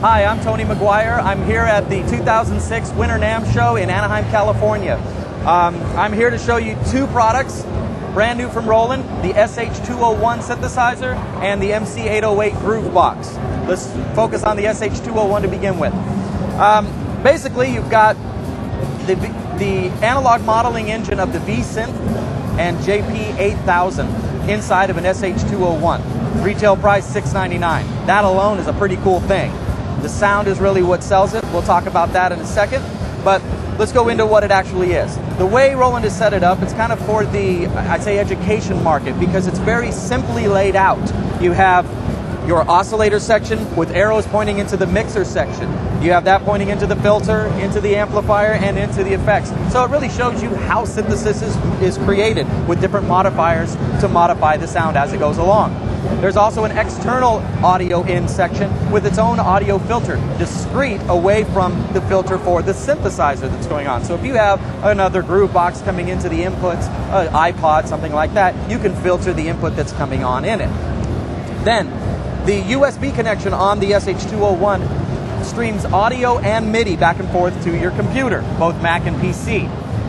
Hi, I'm Tony McGuire. I'm here at the 2006 Winter NAMM Show in Anaheim, California. Um, I'm here to show you two products, brand new from Roland, the SH201 synthesizer and the MC808 Groove Box. Let's focus on the SH201 to begin with. Um, basically, you've got the, the analog modeling engine of the V-Synth and JP8000 inside of an SH201. Retail price 699. That alone is a pretty cool thing. The sound is really what sells it. We'll talk about that in a second. But let's go into what it actually is. The way Roland has set it up, it's kind of for the, I'd say, education market because it's very simply laid out. You have your oscillator section with arrows pointing into the mixer section. You have that pointing into the filter, into the amplifier, and into the effects. So it really shows you how synthesis is, is created with different modifiers to modify the sound as it goes along. There's also an external audio in section with its own audio filter, discrete away from the filter for the synthesizer that's going on. So if you have another groove box coming into the inputs, an iPod, something like that, you can filter the input that's coming on in it. Then the USB connection on the SH201 streams audio and MIDI back and forth to your computer, both Mac and PC.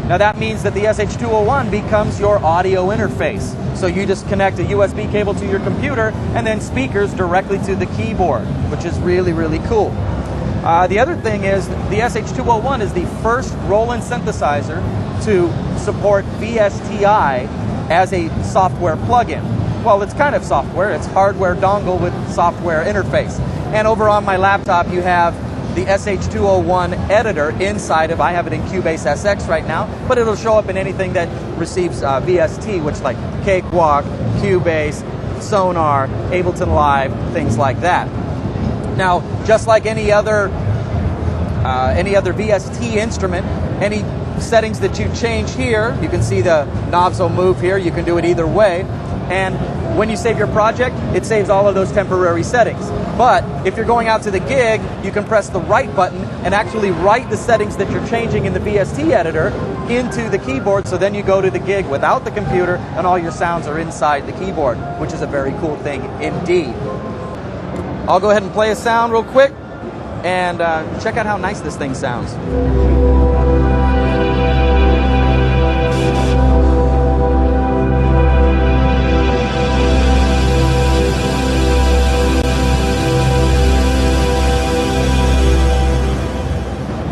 Now that means that the SH201 becomes your audio interface. So you just connect a USB cable to your computer and then speakers directly to the keyboard, which is really, really cool. Uh, the other thing is the SH201 is the first Roland synthesizer to support VSTI as a software plugin well, it's kind of software. It's hardware dongle with software interface. And over on my laptop, you have the SH201 editor inside of, I have it in Cubase SX right now, but it'll show up in anything that receives uh, VST, which like Cakewalk, Cubase, Sonar, Ableton Live, things like that. Now, just like any other uh, any other VST instrument, any settings that you change here, you can see the knobs will move here. You can do it either way. And when you save your project, it saves all of those temporary settings. But if you're going out to the gig, you can press the right button and actually write the settings that you're changing in the VST editor into the keyboard. So then you go to the gig without the computer and all your sounds are inside the keyboard, which is a very cool thing indeed. I'll go ahead and play a sound real quick and uh, check out how nice this thing sounds.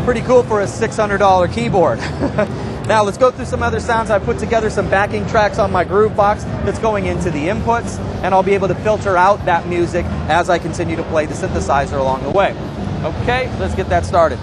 Pretty cool for a $600 keyboard. now let's go through some other sounds. I put together some backing tracks on my groove box that's going into the inputs, and I'll be able to filter out that music as I continue to play the synthesizer along the way. Okay, let's get that started.